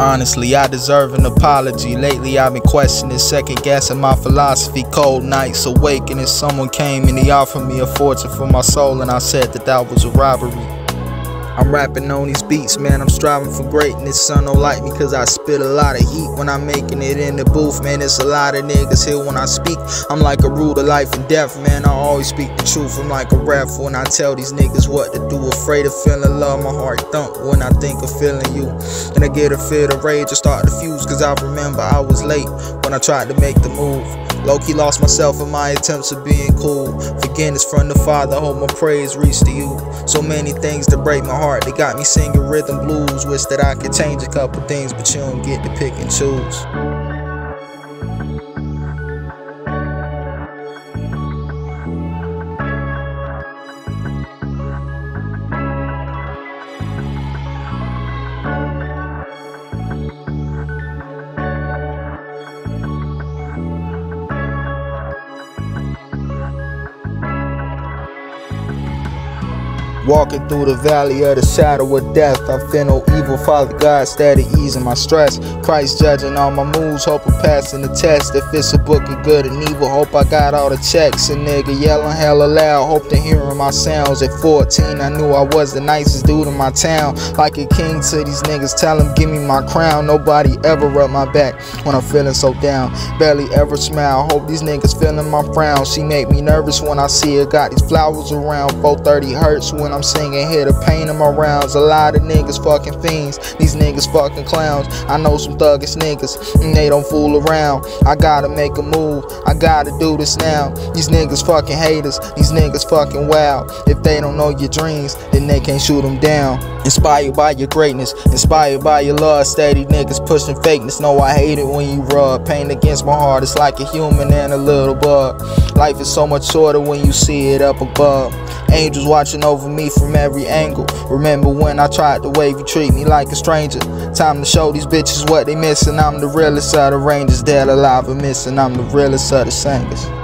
Honestly, I deserve an apology. Lately, I've been questioning, second guessing my philosophy. Cold nights awakening. And someone came and he offered me a fortune for my soul, and I said that that was a robbery. I'm rapping on these beats, man. I'm striving for greatness. Son don't like me cause I spit a lot of heat when I'm making it in the booth, man. It's a lot of niggas here when I speak. I'm like a rule of life and death, man. I always speak the truth. I'm like a rap when I tell these niggas what to do. Afraid of feeling love, my heart thump when I think of feeling you. And I get a fit of rage, I start to fuse cause I remember I was late when I tried to make the move. Low key lost myself in my attempts of being cool. Forgiveness from the Father, hope my praise reach to you. So many things to break my heart, they got me singing rhythm blues. Wish that I could change a couple things, but you don't get to pick and choose. Walking through the valley of the shadow of death. I feel no evil, Father God, steady easing my stress. Christ judging all my moves, hope I'm passing the test. If it's a book of good and evil, hope I got all the checks. A nigga yelling hella loud, hope to hearing my sounds. At 14, I knew I was the nicest dude in my town. Like a king to these niggas, tell them give me my crown. Nobody ever rub my back when I'm feeling so down. Barely ever smile, hope these niggas feeling my frown. She make me nervous when I see her, got these flowers around. 430 hurts when I'm singing here to paint my arounds. A lot of niggas fucking fiends, these niggas fucking clowns. I know some thuggish niggas, and they don't fool around. I gotta make a move, I gotta do this now. These niggas fucking haters, these niggas fucking wild. If they don't know your dreams, then they can't shoot them down. Inspired by your greatness, inspired by your love. Steady niggas pushing fakeness. No, I hate it when you rub. Pain against my heart, it's like a human and a little bug. Life is so much shorter when you see it up above. Angels watching over me from every angle. Remember when I tried to wave, you treat me like a stranger. Time to show these bitches what they missing. I'm the realest of the rangers, dead alive or missing. I'm the realest of the singers.